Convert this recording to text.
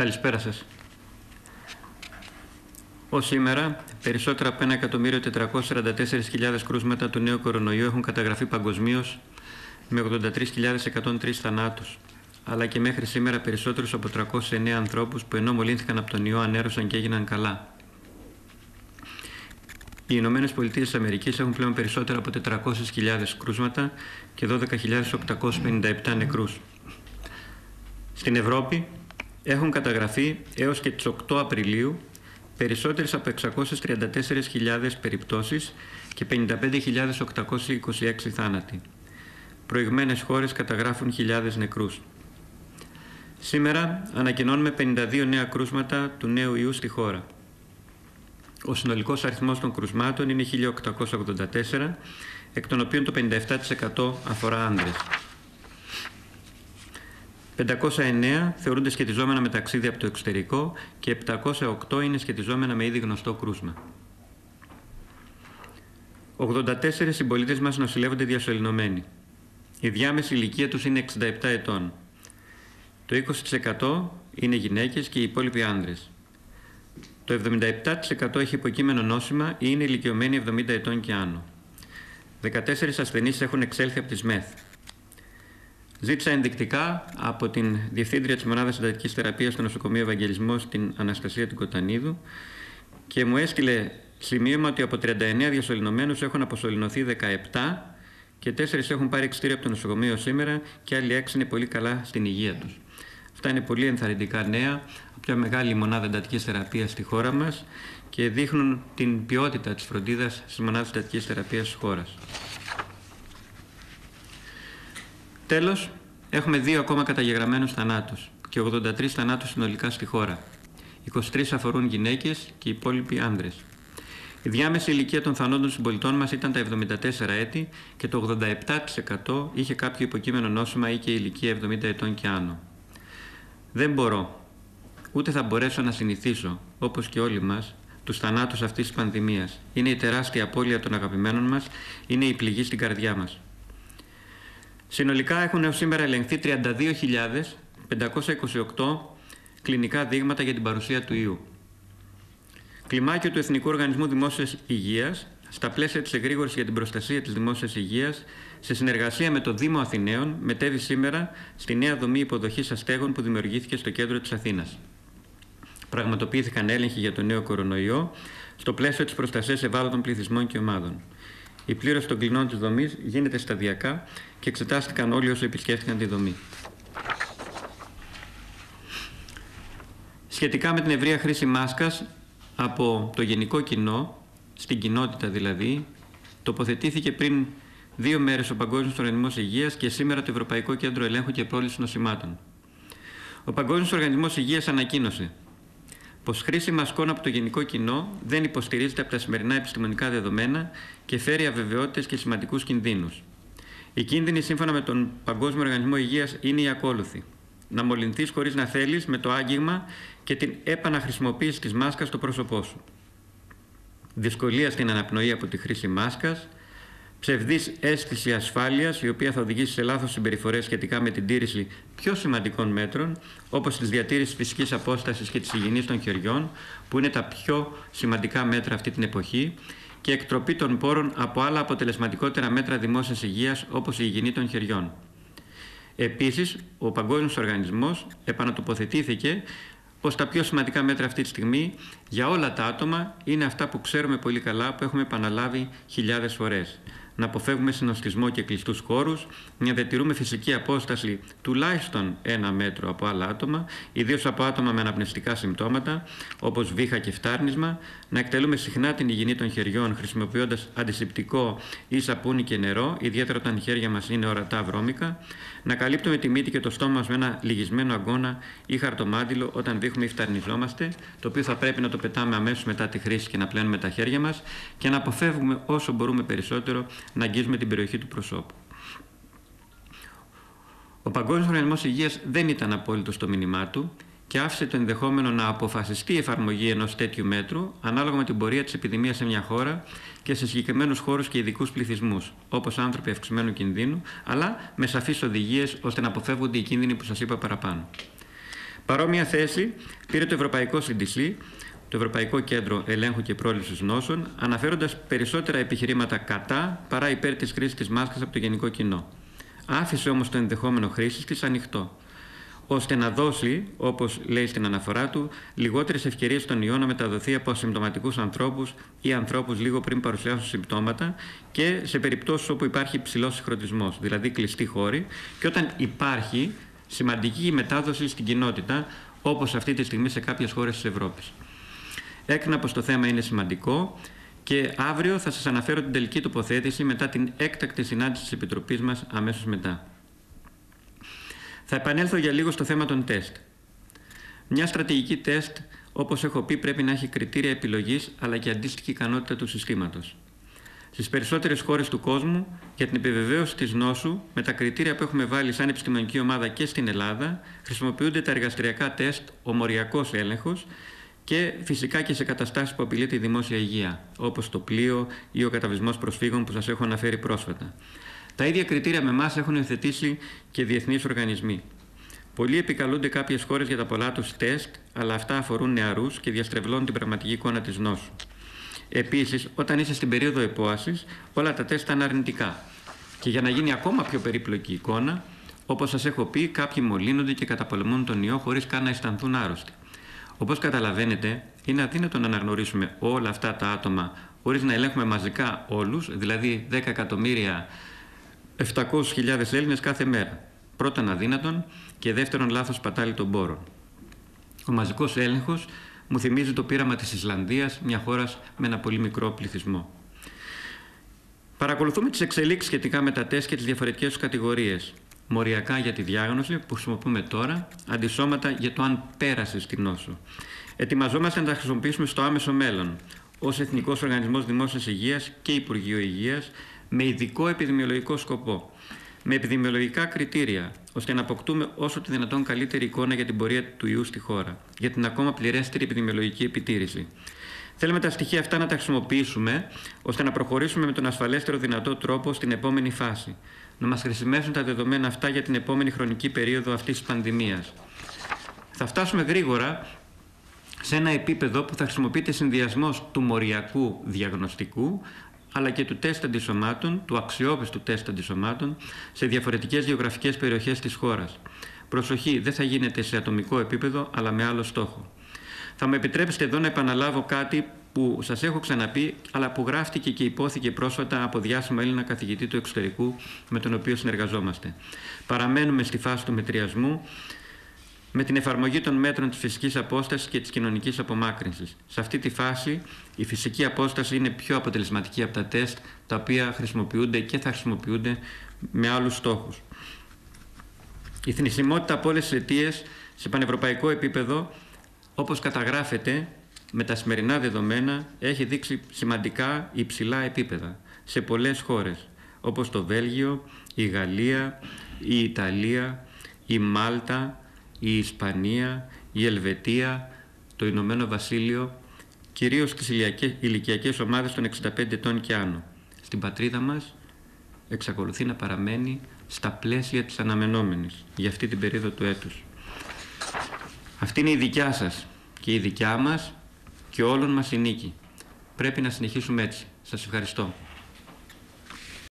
Καλησπέρα σας. Ως σήμερα, περισσότερα από 1.444.000 κρούσματα του νέου κορονοϊού έχουν καταγραφεί παγκοσμίως με 83.103 θανάτους, αλλά και μέχρι σήμερα περισσότερους από 309 ανθρώπους που ενώ μολύνθηκαν από τον ιό ανέρωσαν και έγιναν καλά. Οι Ηνωμένες Πολιτείες της Αμερικής έχουν πλέον περισσότερα από 400.000 κρούσματα και 12.857 νεκρούς. Στην Ευρώπη έχουν καταγραφεί έως και τις 8 Απριλίου περισσότερες από 634.000 περιπτώσεις και 55.826 θάνατοι. Προηγμένες χώρες καταγράφουν χιλιάδες νεκρούς. Σήμερα ανακοινώνουμε 52 νέα κρούσματα του νέου ιού στη χώρα. Ο συνολικός αριθμός των κρουσμάτων είναι 1.884, εκ των οποίων το 57% αφορά άνδρες. 509 θεωρούνται σχετιζόμενα με ταξίδια από το εξωτερικό και 708 είναι σχετιζόμενα με ήδη γνωστό κρούσμα. 84 συμπολίτες μας νοσηλεύονται διασωληνωμένοι. Η διάμεση ηλικία τους είναι 67 ετών. Το 20% είναι γυναίκες και οι υπόλοιποι άνδρες. Το 77% έχει υποκείμενο νόσημα ή είναι ηλικιωμένοι 70 ετών και άνω. 14 ασθενείς έχουν εξέλθει από τη ΣΜΕΘ. Ζήτησα ενδεικτικά από την Διευθύντρια της Μονάδας Συντατικής Θεραπείας στο Νοσοκομείο Ευαγγελισμό στην Αναστασία του Κοτανίδου και μου έστειλε σημείωμα ότι από 39 διασωληνωμένους έχουν αποσωληνωθεί 17 και 4 έχουν πάρει εξτήρια από το νοσοκομείο σήμερα και άλλοι 6 είναι πολύ καλά στην υγεία τους. Αυτά είναι πολύ ενθαρρυντικά νέα από μια μεγάλη μονάδα εντατικής θεραπείας στη χώρα μας και δείχνουν την ποιότητα της φροντίδας στι μονάδε εντατικής θεραπείας τη χώρας. Τέλος, έχουμε δύο ακόμα καταγεγραμμένους θανάτους και 83 θανάτους συνολικά στη χώρα. 23 αφορούν γυναίκες και οι υπόλοιποι άνδρες. Η διάμεση ηλικία των θανόντων συμπολιτών μας ήταν τα 74 έτη και το 87% είχε κάποιο υποκείμενο νόσημα ή και ηλικία 70 ετών και άνω. Δεν μπορώ, ούτε θα μπορέσω να συνηθίσω, όπως και όλοι μας, τους θανάτους αυτής της πανδημίας. Είναι η τεράστια απώλεια των αγαπημένων μας, είναι η πληγή στην καρδιά μας. Συνολικά έχουν έως σήμερα ελεγχθεί 32.528 κλινικά δείγματα για την παρουσία του ιού. Κλιμάκιο του Εθνικού Οργανισμού Δημόσιας Υγείας στα πλαίσια της εγρήγορση για την προστασία της δημόσιας υγείας, σε συνεργασία με το Δήμο Αθηναίων, μετέβη σήμερα στη νέα δομή υποδοχής αστέγων που δημιουργήθηκε στο κέντρο της Αθήνας. Πραγματοποιήθηκαν έλεγχοι για το νέο κορονοϊό στο πλαίσιο της προστασίας ευάλωτων πληθυσμών και ομάδων. Η πλήρωση των κλινών της δομής γίνεται σταδιακά και εξετάστηκαν όλοι όσοι επισκέφθηκαν τη δομή. Σχετικά με την ευρεία χρήση μάσκας από το γενικό κοινό, στην κοινότητα δηλαδή, τοποθετήθηκε πριν δύο μέρες ο Παγκόσμιος Οργανισμός Υγείας και σήμερα το Ευρωπαϊκό Κέντρο Ελέγχου και Πρόληψης Νοσημάτων. Ο Παγκόσμιος Οργανισμός Υγείας ανακοίνωσε πως χρήση μασκών από το γενικό κοινό δεν υποστηρίζεται από τα σημερινά επιστημονικά δεδομένα και φέρει αβεβαιότητες και σημαντικούς κινδύνους. Οι κίνδυνοι σύμφωνα με τον Παγκόσμιο Οργανισμό Υγείας είναι οι ακόλουθοι. Να μολυνθείς χωρίς να θέλεις με το άγγιγμα και την επαναχρησιμοποίηση της μάσκας στο πρόσωπό σου δυσκολία στην αναπνοή από τη χρήση μάσκας, ψευδής αίσθηση ασφάλειας, η οποία θα οδηγήσει σε λάθος συμπεριφορές σχετικά με την τήρηση πιο σημαντικών μέτρων, όπως της διατήρησης φυσικής απόστασης και της υγιεινής των χεριών, που είναι τα πιο σημαντικά μέτρα αυτή την εποχή, και εκτροπή των πόρων από άλλα αποτελεσματικότερα μέτρα δημόσιας υγείας, όπως η υγιεινή των χεριών. Επίσης, ο Παγκόσμιος Οργανισμός επανατοποθετήθηκε πως τα πιο σημαντικά μέτρα αυτή τη στιγμή για όλα τα άτομα είναι αυτά που ξέρουμε πολύ καλά, που έχουμε επαναλάβει χιλιάδες φορές να αποφεύγουμε συνοστισμό και κλειστούς χώρους, να διατηρούμε φυσική απόσταση τουλάχιστον ένα μέτρο από άλλα άτομα, ιδίως από άτομα με αναπνευστικά συμπτώματα, όπως βήχα και φτάρνισμα, να εκτελούμε συχνά την υγιεινή των χεριών χρησιμοποιώντας αντισηπτικό ή σαπούνι και νερό, ιδιαίτερα όταν οι χέρια μας είναι ορατά βρώμικα, να καλύπτουμε τη μύτη και το στόμα μας με ένα λυγισμένο αγκώνα ή χαρτομάτιλο όταν δείχνουμε ή φταρνιζόμαστε, το οποίο θα πρέπει να το πετάμε αμέσως μετά τη χρήση και να πλένουμε τα χέρια μας και να αποφεύγουμε όσο μπορούμε περισσότερο να αγγίζουμε την περιοχή του προσώπου. Ο Παγκόσμιος Οργανισμός Υγείας δεν ήταν απόλυτος στο μήνυμά του και άφησε το ενδεχόμενο να αποφασιστεί η εφαρμογή ενός τέτοιου μέτρου ανάλογα με την πορεία της επιδημίας σε μια χώρα και σε συγκεκριμένους χώρους και ειδικούς πληθυσμούς, όπως άνθρωποι αυξημένου κινδύνου, αλλά με σαφείς οδηγίες ώστε να αποφεύγονται οι κίνδυνοι που σας είπα παραπάνω. Παρόμοια θέση πήρε το Ευρωπαϊκό CDC, το Ευρωπαϊκό Κέντρο Ελέγχου και Πρόληψης Νόσων, αναφέροντας περισσότερα επιχειρήματα κατά παρά υπέρ της χρήσης της μάσκας από το γενικό κοινό. Άφησε όμως το ενδεχόμενο χρήσης της ανοιχτό ώστε να δώσει, όπως λέει στην αναφορά του, λιγότερες ευκαιρίες στον ιό να μεταδοθεί από ασυμπτωματικούς ανθρώπους ή ανθρώπους λίγο πριν παρουσιάσουν συμπτώματα και σε περιπτώσεις όπου υπάρχει ψηλό συγχρονισμός, δηλαδή κλειστή χώρη, και όταν υπάρχει σημαντική μετάδοση στην κοινότητα, όπως αυτή τη στιγμή σε κάποιες χώρες της Ευρώπης. Έκνα πω το θέμα είναι σημαντικό και αύριο θα σας αναφέρω την τελική τοποθέτηση μετά την έκτακτη συνάντηση της Επιτροπής μας αμέσως μετά. Θα επανέλθω για λίγο στο θέμα των τεστ. Μια στρατηγική τεστ, όπως έχω πει, πρέπει να έχει κριτήρια επιλογής αλλά και αντίστοιχη ικανότητα του συστήματος. Στις περισσότερες χώρες του κόσμου, για την επιβεβαίωση της νόσου, με τα κριτήρια που έχουμε βάλει σαν επιστημονική ομάδα και στην Ελλάδα, χρησιμοποιούνται τα εργαστηριακά τεστ, ο μοριακό έλεγχος και φυσικά και σε καταστάσεις που απειλείται η δημόσια υγεία, όπως το πλοίο ή ο καταβισμός προσφύγων που σας έχω αναφέρει πρόσφατα. Τα ίδια κριτήρια με εμάς έχουν υιοθετήσει και διεθνείς οργανισμοί. Πολλοί επικαλούνται κάποιες χώρες για τα πολλά τους τεστ, αλλά αυτά αφορούν νεαρούς και διαστρεβλώνουν την πραγματική εικόνα της νόσου. Επίσης, όταν είσαι στην περίοδο επόασης, όλα τα τεστ ήταν αρνητικά. Και για να γίνει ακόμα πιο περίπλοκη εικόνα, όπως σας έχω πει, κάποιοι μολύνονται και καταπολεμούν τον ιό χωρίς καν να αισθανθούν άρρωστοι. Όπως καταλαβαίνετε, είναι αδύνατο να αναγνωρίσουμε όλα αυτά τα άτομα χωρίς να ελέγχουμε μαζικά όλους, δηλαδή 10 εκατομμύρια 700.000 Έλληνες κάθε μέρα. Πρώτον αδύνατον και δεύτερον λάθος πατάλη των πόρων. Ο μαζικός έλεγχος μου θυμίζει το πείραμα της Ισλανδίας, μια χώρα με ένα πολύ μικρό πληθυσμό. Παρακολουθούμε τις εξελίξεις σχετικά με τα τεστ και τις διαφορετικές του κατηγορίες. Μοριακά για τη διάγνωση που χρησιμοποιούμε τώρα, αντισώματα για το αν πέρασε στη νόσο. Ετοιμαζόμαστε να τα χρησιμοποιήσουμε στο άμεσο μέλλον, ως Εθνικός Οργανισμός Δημόσιας Υγείας και Υπουργείο Υγείας, με ειδικό επιδημιολογικό σκοπό, με επιδημιολογικά κριτήρια, ώστε να αποκτούμε όσο τη δυνατόν καλύτερη εικόνα για την πορεία του ιού στη χώρα, για την ακόμα πληρέστερη επιδημιολογική επιτήρηση. Θέλουμε τα στοιχεία αυτά να τα χρησιμοποιήσουμε ώστε να προχωρήσουμε με τον ασφαλέστερο δυνατό τρόπο στην επόμενη φάση. Να μας χρησιμεύσουν τα δεδομένα αυτά για την επόμενη χρονική περίοδο αυτής της πανδημίας. Θα φτάσουμε γρήγορα σε ένα επίπεδο που θα χρησιμοποιείται συνδυασμός του μοριακού διαγνωστικού αλλά και του τεστ αντισωμάτων, του αξιόπιστου τεστ αντισωμάτων, σε διαφορετικές γεωγραφικές περιοχές της χώρας. Προσοχή, δεν θα γίνεται σε ατομικό επίπεδο, αλλά με άλλο στόχο. Θα μου επιτρέψετε εδώ να επαναλάβω κάτι που σας έχω ξαναπεί, αλλά που γράφτηκε και υπόθηκε πρόσφατα από διάσημο Έλληνα καθηγητή του εξωτερικού με τον οποίο συνεργαζόμαστε. Παραμένουμε στη φάση του μετριασμού με την εφαρμογή των μέτρων της φυσικής απόστασης και της κοινωνικής απομάκρυνσης. Σε αυτή τη φάση η φυσική απόσταση είναι πιο αποτελεσματική από τα τεστ τα οποία χρησιμοποιούνται και θα χρησιμοποιούνται με άλλους στόχους. Η θνησιμότητα από όλες τις αιτίες σε πανευρωπαϊκό επίπεδο, όπως καταγράφεται με τα σημερινά δεδομένα, έχει δείξει σημαντικά υψηλά επίπεδα σε πολλές χώρες, όπως το Βέλγιο, η Γαλλία, η Ιταλία, η Μάλτα, η Ισπανία, η Ελβετία, το Ηνωμένο Βασίλειο, κυρίως στις ηλικιακές ομάδες των 65 ετών και άνω. Στην πατρίδα μας εξακολουθεί να παραμένει στα πλαίσια της αναμενόμενης για αυτή την περίοδο του έτους. Αυτή είναι η δικιά σας και η δικιά μας και όλων μας η νίκη. Πρέπει να συνεχίσουμε έτσι. Σας ευχαριστώ.